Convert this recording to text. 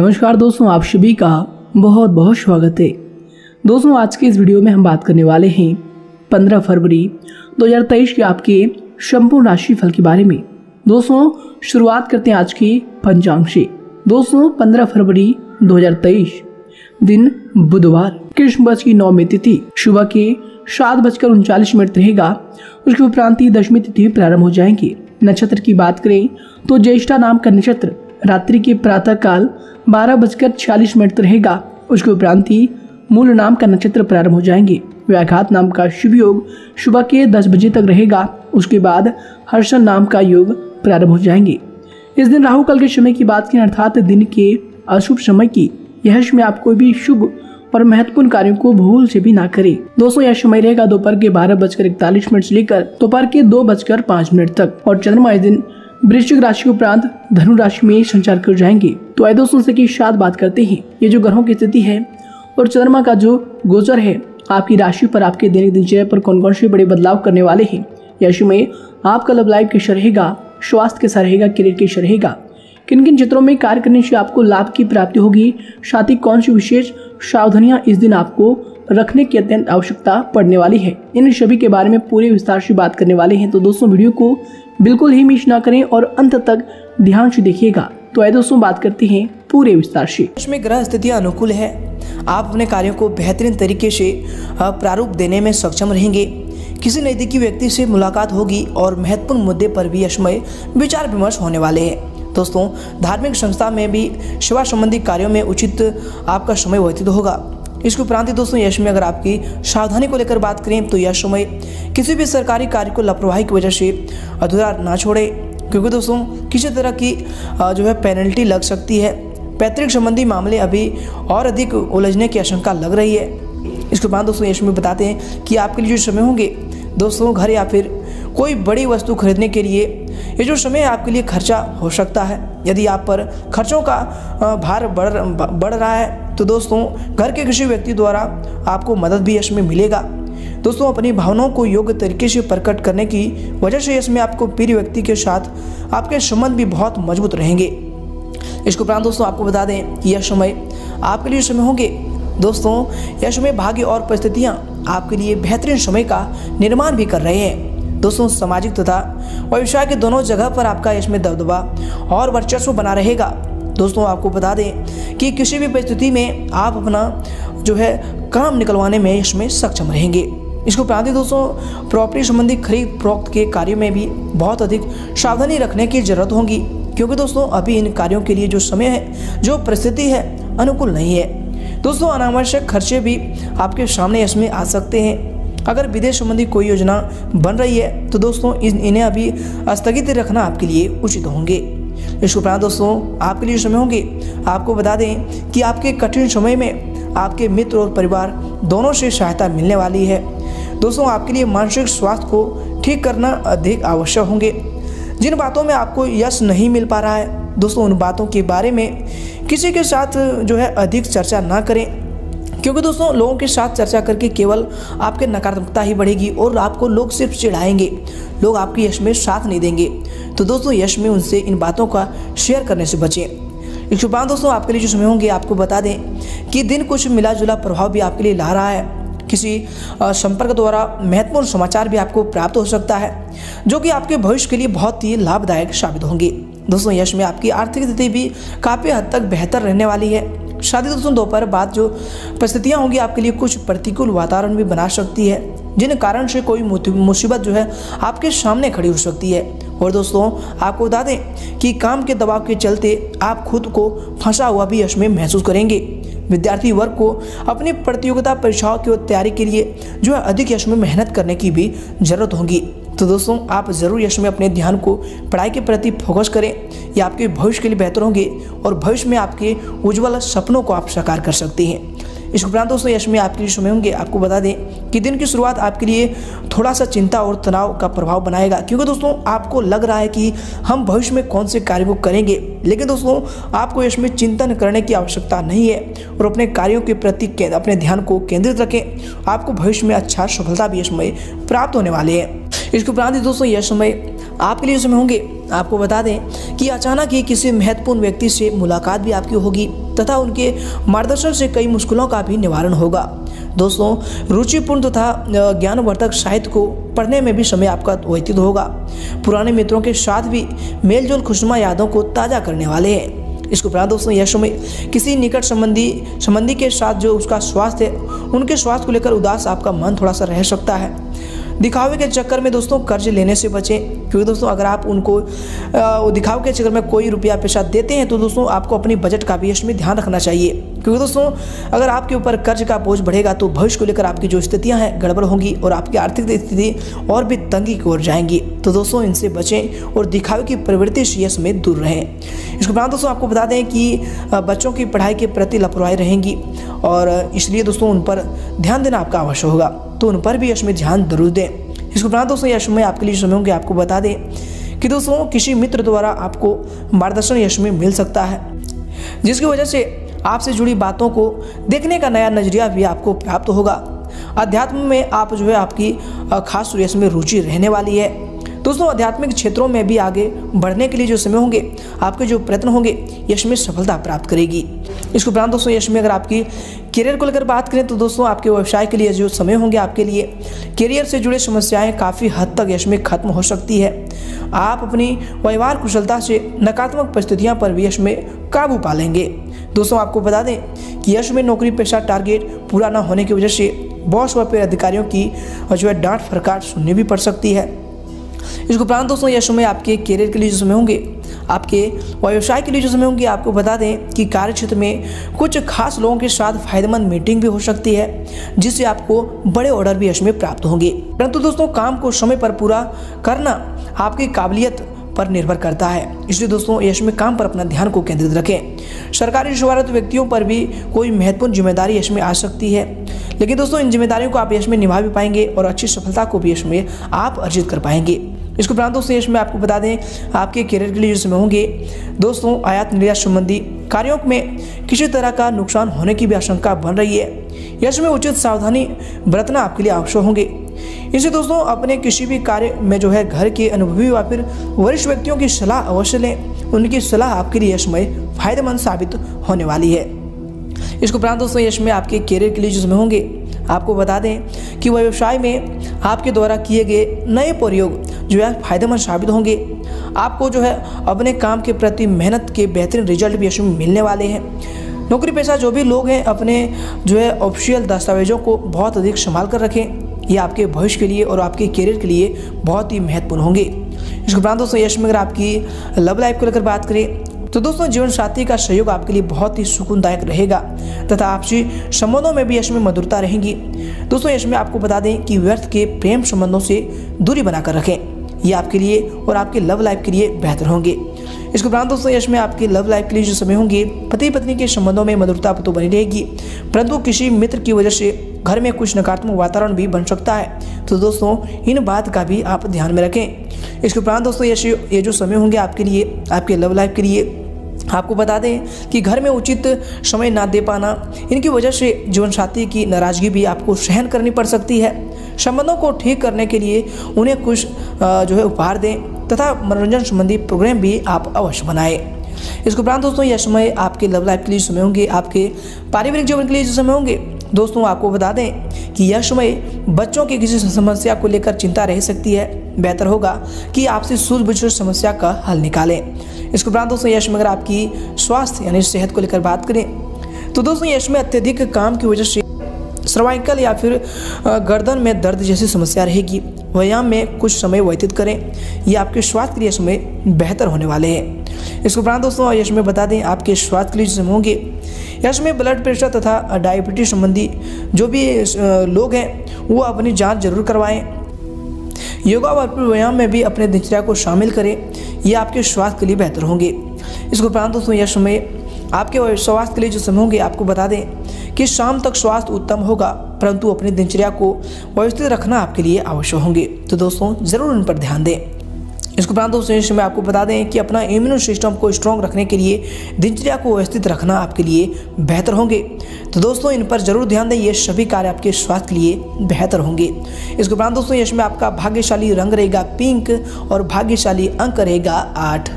नमस्कार दोस्तों, आप सभी का बहुत बहुत स्वागत है। दोस्तों, आज के इस वीडियो में हम बात करने वाले हैं 15 फरवरी 2023 के आपके संपूर्ण राशि फल के बारे में। दोस्तों, शुरुआत करते हैं आज के पंचांग से। दोस्तों 15 फरवरी 2023 दिन बुधवार, कृष्ण पक्ष की नौमी तिथि, सुबह के सात बजकर उनचालीस मिनट रहेगा। उसके उपरांत दशमी तिथि प्रारंभ हो जाएँगे। नक्षत्र की बात करें तो ज्येष्ठा नाम का नक्षत्र रात्रि के प्रातः काल बारह बजकर छियालीस मिनट रहेगा। उसके उपरांत ही मूल नाम का नक्षत्र प्रारंभ हो जाएँगे। व्याघात नाम का शुभ योग सुबह के दस बजे तक रहेगा। उसके बाद हर्षण नाम का योग प्रारंभ हो जाएँगे। इस दिन राहु काल के समय की बात करें, अर्थात दिन के अशुभ समय की, यह समय आप कोई भी शुभ और महत्वपूर्ण कार्यों को भूल से भी ना करें। दोस्तों, यह समय रहेगा दोपहर के बारह बजकर इकतालीस मिनट से लेकर दोपहर के दो बजकर पाँच मिनट तक और चंद्रमा इस दिन वृश्चिक राशि के उपरांत धनु राशि में संचार कर जाएँगे। तो आए दोस्तों से की साथ बात करते हैं। ये जो ग्रहों की स्थिति है और चंद्रमा का जो गोचर है, आपकी राशि पर आपके दैनिक दिनचर्या पर कौन कौन से बड़े बदलाव करने वाले हैं? यश में आपका लव लाइफ कैसा रहेगा? स्वास्थ्य कैसा रहेगा? करियर कैसा रहेगा? किन किन क्षेत्रों में कार्य करने से आपको लाभ की प्राप्ति होगी? साथ ही कौन सी विशेष सावधानियाँ इस दिन आपको रखने की अत्यंत आवश्यकता पड़ने वाली है? इन सभी के बारे में पूरे विस्तार से बात करने वाले हैं। तो दोस्तों, वीडियो को बिल्कुल ही मिस ना करें और अंत तक ध्यान से देखिएगा। तो आए दोस्तों, बात करते हैं पूरे विस्तार से। इसमें ग्रह स्थितियाँ अनुकूल है। आप अपने कार्यों को बेहतरीन तरीके से प्रारूप देने में सक्षम रहेंगे। किसी नज़दीकी व्यक्ति से मुलाकात होगी और महत्वपूर्ण मुद्दे पर भी यशमय विचार विमर्श होने वाले हैं। दोस्तों, धार्मिक संस्था में भी सेवा संबंधी कार्यों में उचित आपका समय व्यतीत होगा। इसके उपरांत दोस्तों, यश में अगर आपकी सावधानी को लेकर बात करें तो यह समय किसी भी सरकारी कार्य को लापरवाही की वजह से अधूरा ना छोड़े। क्योंकि दोस्तों, किसी तरह की जो है पेनल्टी लग सकती है। पैतृक संबंधी मामले अभी और अधिक उलझने की आशंका लग रही है। इसके बाद दोस्तों, यश में बताते हैं कि आपके लिए जो समय होंगे, दोस्तों, घर या फिर कोई बड़ी वस्तु खरीदने के लिए, ये जो समय आपके लिए खर्चा हो सकता है। यदि आप पर खर्चों का भार बढ़ बढ़ रहा है तो दोस्तों, घर के किसी व्यक्ति द्वारा आपको मदद भी इसमें मिलेगा। दोस्तों, अपनी भावनाओं को योग्य तरीके से प्रकट करने की वजह से इसमें आपको प्रिय व्यक्ति के साथ आपके संबंध भी बहुत मज़बूत रहेंगे। इसके उपरांत दोस्तों, आपको बता दें कि यह समय आपके लिए समय होंगे। दोस्तों, यह समय भाग्य और परिस्थितियाँ आपके लिए बेहतरीन समय का निर्माण भी कर रहे हैं। दोस्तों, सामाजिक तथा व्यवसाय के दोनों जगह पर आपका इसमें दबदबा और वर्चस्व बना रहेगा। दोस्तों, आपको बता दें कि किसी भी परिस्थिति में आप अपना जो है काम निकलवाने में इसमें सक्षम रहेंगे। इसको उपरांत दोस्तों प्रॉपर्टी संबंधी खरीद प्रोक्त के कार्यों में भी बहुत अधिक सावधानी रखने की ज़रूरत होगी, क्योंकि दोस्तों, अभी इन कार्यों के लिए जो समय है, जो परिस्थिति है, अनुकूल नहीं है। दोस्तों, अनावश्यक खर्चे भी आपके सामने इसमें आ सकते हैं। अगर विदेश संबंधी कोई योजना बन रही है तो दोस्तों इन्हें अभी स्थगित रखना आपके लिए उचित होंगे। उपरांत दोस्तों, आपके लिए समय होंगे। आपको बता दें कि आपके कठिन समय में आपके मित्र और परिवार दोनों से सहायता मिलने वाली है। दोस्तों, आपके लिए मानसिक स्वास्थ्य को ठीक करना अधिक आवश्यक होंगे। जिन बातों में आपको यश नहीं मिल पा रहा है, दोस्तों, उन बातों के बारे में किसी के साथ जो है अधिक चर्चा ना करें। क्योंकि दोस्तों, लोगों के साथ चर्चा करके केवल आपके नकारात्मकता ही बढ़ेगी और आपको लोग सिर्फ़ चिढ़ाएँगे। लोग आपके यश में साथ नहीं देंगे। तो दोस्तों, यश में उनसे इन बातों का शेयर करने से बचें। एक बाद दोस्तों, आपके लिए जो समय होंगे, आपको बता दें कि दिन कुछ मिला जुला प्रभाव भी आपके लिए ला रहा है। किसी संपर्क द्वारा महत्वपूर्ण समाचार भी आपको प्राप्त हो सकता है, जो कि आपके भविष्य के लिए बहुत ही लाभदायक साबित होंगे। दोस्तों, यश में आपकी आर्थिक स्थिति भी काफ़ी हद तक बेहतर रहने वाली है। शादी दोस्तों, दोपहर बाद जो परिस्थितियाँ होंगी, आपके लिए कुछ प्रतिकूल वातावरण भी बना सकती है, जिन कारण से कोई मुसीबत जो है आपके सामने खड़ी हो सकती है। और दोस्तों, आपको बता दें कि काम के दबाव के चलते आप खुद को फंसा हुआ भी यश में महसूस करेंगे। विद्यार्थी वर्ग को अपनी प्रतियोगिता परीक्षाओं की तैयारी के लिए जो है अधिक यश में मेहनत करने की भी ज़रूरत होगी। तो दोस्तों, आप ज़रूर यश में अपने ध्यान को, पढ़ाई के प्रति फोकस करें। ये आपके भविष्य के लिए बेहतर होंगे और भविष्य में आपके उज्ज्वल सपनों को आप साकार कर सकते हैं। इस उपरांत दोस्तों, यश में आपके लिए समय होंगे। आपको बता दें कि दिन की शुरुआत आपके लिए थोड़ा सा चिंता और तनाव का प्रभाव बनाएगा। क्योंकि दोस्तों, आपको लग रहा है कि हम भविष्य में कौन से कार्य को करेंगे। लेकिन दोस्तों, आपको इसमें चिंतन करने की आवश्यकता नहीं है और अपने कार्यों के प्रति अपने ध्यान को केंद्रित रखें। आपको भविष्य में अच्छा सफलता भी इसमें प्राप्त होने वाले हैं। इसके उपरांत ही दोस्तों, यह समय आपके लिए समय होंगे। आपको बता दें कि अचानक ही किसी महत्वपूर्ण व्यक्ति से मुलाकात भी आपकी होगी तथा उनके मार्गदर्शन से कई मुश्किलों का भी निवारण होगा। दोस्तों, रुचिपूर्ण तथा ज्ञानवर्धक साहित्य को पढ़ने में भी समय आपका व्यतीत होगा। पुराने मित्रों के साथ भी मेलजोल खुशनुमा यादों को ताज़ा करने वाले हैं। इसके उपरांत दोस्तों, यह समय किसी निकट संबंधी संबंधी के साथ जो उसका स्वास्थ्य है, उनके स्वास्थ्य को लेकर उदास आपका मन थोड़ा सा रह सकता है। दिखावे के चक्कर में दोस्तों कर्ज लेने से बचें। क्योंकि दोस्तों, अगर आप उनको दिखावे के चक्कर में कोई रुपया पैसा देते हैं तो दोस्तों, आपको अपनी बजट का भी इसमें ध्यान रखना चाहिए। क्योंकि दोस्तों, अगर आपके ऊपर कर्ज का बोझ बढ़ेगा तो भविष्य को लेकर आपकी जो स्थितियाँ हैं, गड़बड़ होंगी और आपकी आर्थिक स्थिति और भी तंगी की ओर जाएँगी। तो दोस्तों, इनसे बचें और दिखावे की प्रवृत्ति से इसमें दूर रहें। इसके उपरांत दोस्तों, आपको बता दें कि बच्चों की पढ़ाई के प्रति लापरवाही रहेंगी और इसलिए दोस्तों, उन पर ध्यान देना आपका आवश्यक होगा। तो उन पर भी इसमें ध्यान ज़रूर दें। इसके उपरांत दोस्तों यश में आपके लिए समय होंगे, आपको बता दें कि दोस्तों, किसी मित्र द्वारा आपको मार्गदर्शन यश में मिल सकता है, जिसकी वजह से आपसे जुड़ी बातों को देखने का नया नज़रिया भी आपको प्राप्त होगा। अध्यात्म में आप जो है आपकी खास यश में रुचि रहने वाली है। दोस्तों, आध्यात्मिक क्षेत्रों में भी आगे बढ़ने के लिए जो समय होंगे, आपके जो प्रयत्न होंगे, यश में सफलता प्राप्त करेगी। इसके उपरांत दोस्तों, यश में अगर आपकी करियर को लेकर बात करें तो दोस्तों, आपके व्यवसाय के लिए जो समय होंगे आपके लिए करियर से जुड़े समस्याएँ काफ़ी हद तक यश में खत्म हो सकती है। आप अपनी व्यवहार कुशलता से नकारात्मक परिस्थितियाँ पर भी यश में काबू पा लेंगे। दोस्तों, आपको बता दें कि यश में नौकरी पेशा टारगेट पूरा न होने की वजह से बॉस व पेड़ अधिकारियों की जो है डांट फरकाट सुननी भी पड़ सकती है। इसके उपरांत दोस्तों यह समय आपके करियर के लिए जो समय होंगे, आपके व्यवसाय के लिए जो समय होंगे, आपको बता दें कि कार्य क्षेत्र में कुछ खास लोगों के साथ फ़ायदेमंद मीटिंग भी हो सकती है, जिससे आपको बड़े ऑर्डर भी यश में प्राप्त होंगे। परंतु दोस्तों, काम को समय पर पूरा करना आपकी काबिलियत पर निर्भर करता है। इसलिए दोस्तों यश में काम पर अपना ध्यान को केंद्रित रखें। सरकारी सेवारत व्यक्तियों पर भी कोई महत्वपूर्ण ज़िम्मेदारी यश में आ सकती है। लेकिन दोस्तों, इन जिम्मेदारियों को आप यश में निभा भी पाएँगे और अच्छी सफलता को भी यश में आप अर्जित कर पाएँगे। इसके उपरांत दोस्तों इसमें आपको बता दें, आपके करियर के लिए जो समय होंगे। दोस्तों, आयात निर्यात संबंधी कार्यों में किसी तरह का नुकसान होने की भी आशंका बन रही है। यश में उचित सावधानी बरतना आपके लिए आवश्यक होंगे। इसे दोस्तों, अपने किसी भी कार्य में जो है घर के अनुभवी या फिर वरिष्ठ व्यक्तियों की सलाह अवश्य लें। उनकी सलाह आपके लिए यशमय, फ़ायदेमंद साबित होने वाली है। इसके उपरांत दोस्तों यश में आपके करियर के लिए जिसमें होंगे, आपको बता दें कि व्यवसाय में आपके द्वारा किए गए नए प्रयोग जो है फ़ायदेमंद साबित होंगे। आपको जो है अपने काम के प्रति मेहनत के बेहतरीन रिज़ल्ट भी इसमें मिलने वाले हैं। नौकरी पेशा जो भी लोग हैं, अपने जो है ऑफिशियल दस्तावेजों को बहुत अधिक संभाल कर रखें। ये आपके भविष्य के लिए और आपके करियर के लिए बहुत ही महत्वपूर्ण होंगे। इसके उपरांत दोस्तों, यश में अगर आपकी लव लाइफ को लेकर बात करें तो दोस्तों जीवन साथी का सहयोग आपके लिए बहुत ही सुकूनदायक रहेगा, तथा आपसी संबंधों में भी यश में मधुरता रहेगी। दोस्तों, यश में आपको बता दें कि व्यर्थ के प्रेम संबंधों से दूरी बनाकर रखें। ये आपके लिए और आपके लव लाइफ के लिए बेहतर होंगे। इसके उपरांत दोस्तों, यश में आपके लव लाइफ के लिए जो समय होंगे पति पत्नी के संबंधों में मधुरता तो बनी रहेगी, परंतु किसी मित्र की वजह से घर में कुछ नकारात्मक वातावरण भी बन सकता है। तो दोस्तों, इन बात का भी आप ध्यान में रखें। इसके उपरांत दोस्तों, ये ये जो समय होंगे आपके लिए, आपके लव लाइफ के लिए, आपको बता दें कि घर में उचित समय ना दे पाना, इनकी वजह से जीवन साथी की नाराज़गी भी आपको सहन करनी पड़ सकती है। संबंधों को ठीक करने के लिए उन्हें कुछ जो है उपहार दें तथा मनोरंजन संबंधी प्रोग्राम भी आप अवश्य बनाएँ। इसके उपरांत दोस्तों यह समय आपके लव लाइफ के लिए समय होंगे, आपके पारिवारिक जीवन के लिए समय होंगे। दोस्तों, आपको बता दें कि यह समय बच्चों की किसी समस्या को लेकर चिंता रह सकती है। बेहतर होगा कि आपसे सूझबूझ समस्या का हल निकालें। इसके उपरांत दोस्तों, यश में अगर आपकी स्वास्थ्य यानी सेहत को लेकर बात करें तो दोस्तों, यश में अत्यधिक काम की वजह से सर्वाइकल या फिर गर्दन में दर्द जैसी समस्या रहेगी। व्यायाम में कुछ समय व्यतीत करें, ये आपके स्वास्थ्य के लिए समय बेहतर होने वाले हैं। इसके उपरांत दोस्तों, यश में बता दें, आपके स्वास्थ्य के लिए समय होंगे। यश में ब्लड प्रेशर तथा डायबिटीज़ संबंधी जो भी लोग हैं, वो अपनी जाँच ज़रूर करवाएँ। योगा व व्यायाम में भी अपने दिनचर्या को शामिल करें, ये आपके स्वास्थ्य के लिए बेहतर होंगे। इसके उपरांत दोस्तों यह समय आपके स्वास्थ्य के लिए जो समय होंगे, आपको बता दें कि शाम तक स्वास्थ्य उत्तम होगा, परंतु अपनी दिनचर्या को व्यवस्थित रखना आपके लिए आवश्यक होंगे। तो दोस्तों, ज़रूर उन पर ध्यान दें। इसके उपरांत दोस्तों, इस समय आपको बता दें कि अपना इम्यून सिस्टम को स्ट्रॉन्ग रखने के लिए दिनचर्या को व्यवस्थित रखना आपके लिए बेहतर होंगे। तो दोस्तों, इन पर ज़रूर ध्यान दें, ये सभी कार्य आपके स्वास्थ्य के लिए बेहतर होंगे। इसके उपरांत दोस्तों इसमें आपका भाग्यशाली रंग रहेगा पिंक और भाग्यशाली अंक रहेगा आठ।